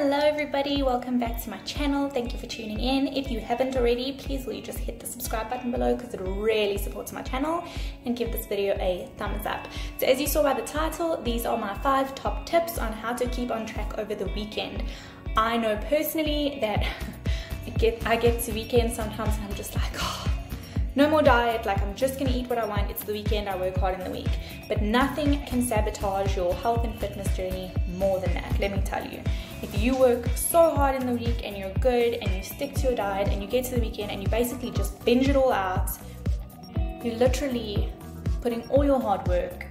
Hello everybody, welcome back to my channel. Thank you for tuning in. If you haven't already, please will you just hit the subscribe button below because it really supports my channel and give this video a thumbs up. So as you saw by the title, these are my five top tips on how to keep on track over the weekend. I know personally that I get, I get to weekends sometimes and I'm just like, oh, no more diet, like I'm just gonna eat what I want, it's the weekend, I work hard in the week. But nothing can sabotage your health and fitness journey more than that, let me tell you. If you work so hard in the week and you're good and you stick to your diet and you get to the weekend and you basically just binge it all out, you're literally putting all your hard work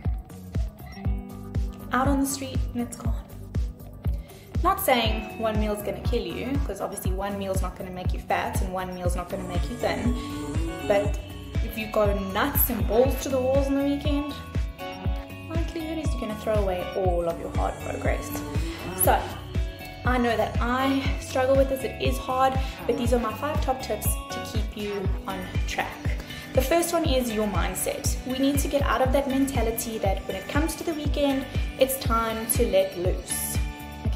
out on the street and it's gone. Not saying one meal's gonna kill you, because obviously one meal's not gonna make you fat and one meal's not gonna make you thin. But if you go nuts and balls to the walls on the weekend, likelihood is you're gonna throw away all of your hard progress. So I know that I struggle with this, it is hard, but these are my five top tips to keep you on track. The first one is your mindset. We need to get out of that mentality that when it comes to the weekend, it's time to let loose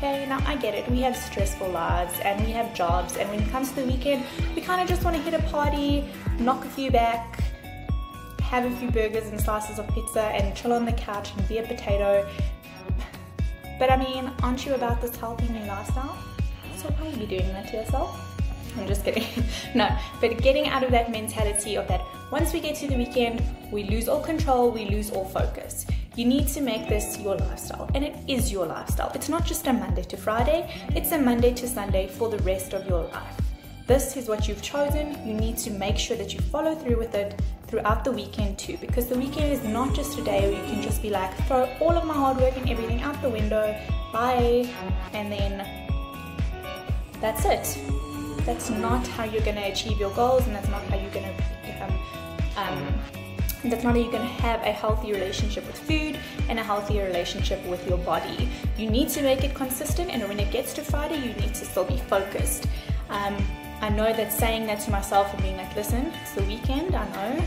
okay, now I get it. We have stressful lives and we have jobs, and when it comes to the weekend, we kind of just want to hit a party, knock a few back, have a few burgers and slices of pizza, and chill on the couch and be a potato. But I mean, aren't you about this healthy new lifestyle? So why are you doing that to yourself? I'm just kidding. no, but getting out of that mentality of that once we get to the weekend, we lose all control, we lose all focus. You need to make this your lifestyle, and it is your lifestyle. It's not just a Monday to Friday, it's a Monday to Sunday for the rest of your life. This is what you've chosen. You need to make sure that you follow through with it throughout the weekend too, because the weekend is not just a day where you can just be like, throw all of my hard work and everything out the window, bye, and then that's it. That's not how you're going to achieve your goals, and that's not how you're going to become. Um, Um, that's not how you can have a healthy relationship with food and a healthier relationship with your body. You need to make it consistent, and when it gets to Friday, you need to still be focused. Um, I know that saying that to myself and being like, listen, it's the weekend, I know.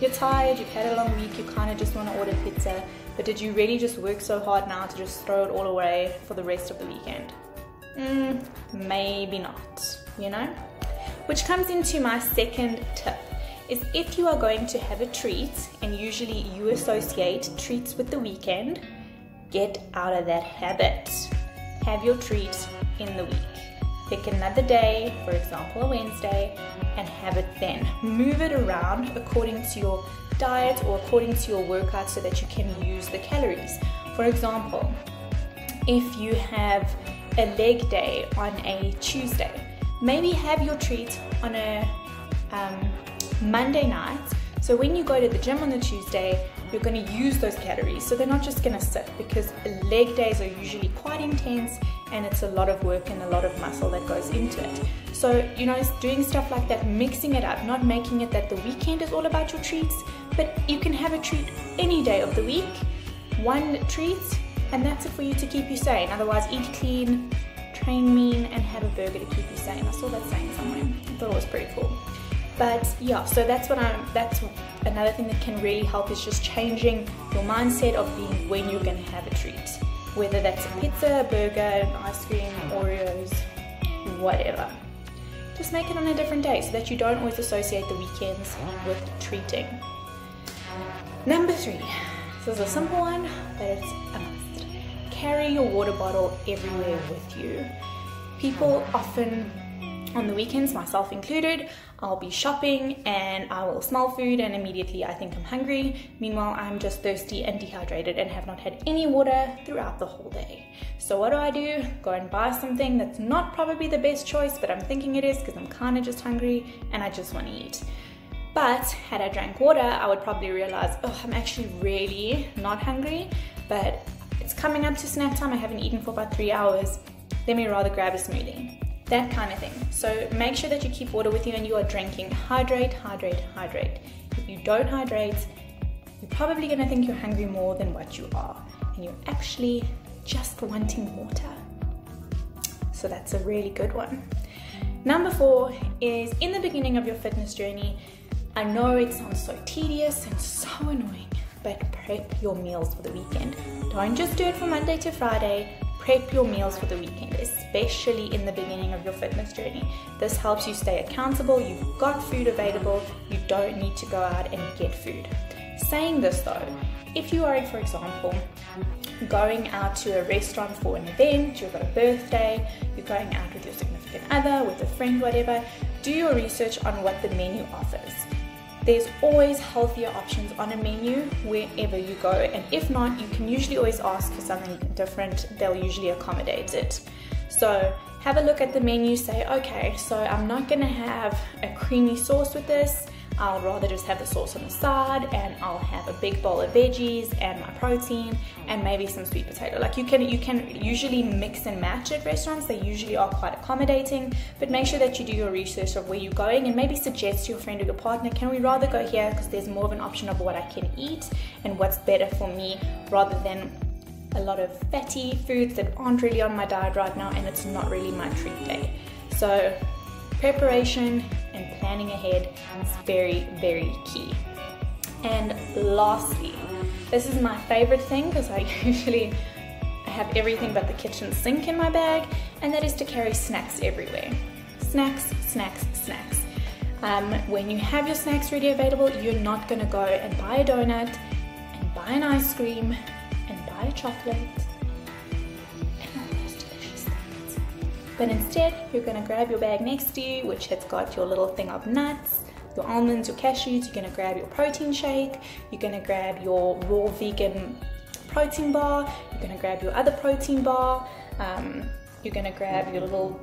You're tired, you've had a long week, you kind of just want to order pizza, but did you really just work so hard now to just throw it all away for the rest of the weekend? Mm, maybe not, you know? Which comes into my second tip is if you are going to have a treat, and usually you associate treats with the weekend, get out of that habit. Have your treat in the week. Pick another day, for example, a Wednesday, and have it then. Move it around according to your diet or according to your workout so that you can use the calories. For example, if you have a leg day on a Tuesday, maybe have your treat on a um, Monday night. So when you go to the gym on the Tuesday, you're going to use those calories. So they're not just going to sit because leg days are usually quite intense and it's a lot of work and a lot of muscle that goes into it. So, you know, doing stuff like that, mixing it up, not making it that the weekend is all about your treats, but you can have a treat any day of the week, one treat, and that's it for you to keep you sane. Otherwise, eat clean, train mean, and have a burger to keep you sane. I saw that saying somewhere. I thought it was pretty cool. But yeah, so that's what I'm, that's another thing that can really help is just changing your mindset of being when you're going to have a treat. Whether that's a pizza, a burger, an ice cream, Oreos, whatever. Just make it on a different day so that you don't always associate the weekends with treating. Number three. This is a simple one, but it's a must. Carry your water bottle everywhere with you. People often on the weekends, myself included, I'll be shopping and I will smell food and immediately I think I'm hungry. Meanwhile, I'm just thirsty and dehydrated and have not had any water throughout the whole day. So what do I do? Go and buy something that's not probably the best choice, but I'm thinking it is because I'm kind of just hungry and I just want to eat. But had I drank water, I would probably realize, oh, I'm actually really not hungry, but it's coming up to snack time. I haven't eaten for about three hours. Let me rather grab a smoothie that kind of thing. So make sure that you keep water with you and you are drinking. Hydrate, hydrate, hydrate. If you don't hydrate, you're probably gonna think you're hungry more than what you are, and you're actually just wanting water. So that's a really good one. Number four is in the beginning of your fitness journey, I know it sounds so tedious and so annoying, but prep your meals for the weekend. Don't just do it from Monday to Friday, prep your meals for the weekend, especially in the beginning of your fitness journey. This helps you stay accountable, you've got food available, you don't need to go out and get food. Saying this though, if you are, for example, going out to a restaurant for an event, you've got a birthday, you're going out with your significant other, with a friend, whatever, do your research on what the menu offers. There's always healthier options on a menu wherever you go, and if not, you can usually always ask for something different, they'll usually accommodate it. So have a look at the menu, say, okay, so I'm not gonna have a creamy sauce with this. I'll rather just have the sauce on the side and I'll have a big bowl of veggies and my protein and maybe some sweet potato. Like you can you can usually mix and match at restaurants. They usually are quite accommodating, but make sure that you do your research of where you're going and maybe suggest to your friend or your partner, can we rather go here because there's more of an option of what I can eat and what's better for me rather than a lot of fatty foods that aren't really on my diet right now and it's not really my treat day. So preparation and planning ahead is very, very key. And lastly, this is my favorite thing because I usually have everything but the kitchen sink in my bag, and that is to carry snacks everywhere. Snacks, snacks, snacks. Um, when you have your snacks ready available, you're not gonna go and buy a donut and buy an ice cream and buy a chocolate But instead, you're gonna grab your bag next to you, which has got your little thing of nuts, your almonds, your cashews, you're gonna grab your protein shake, you're gonna grab your raw vegan protein bar, you're gonna grab your other protein bar, um, you're gonna grab your little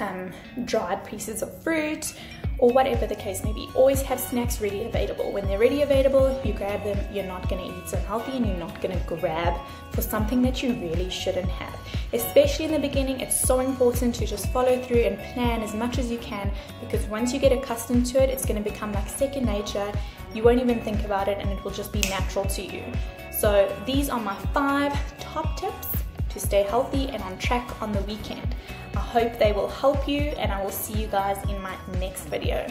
um, dried pieces of fruit, or whatever the case may be. Always have snacks ready available. When they're ready available, you grab them. You're not going to eat so healthy and you're not going to grab for something that you really shouldn't have. Especially in the beginning, it's so important to just follow through and plan as much as you can because once you get accustomed to it, it's going to become like second nature. You won't even think about it and it will just be natural to you. So these are my five top tips to stay healthy and on track on the weekend. I hope they will help you and I will see you guys in my next video.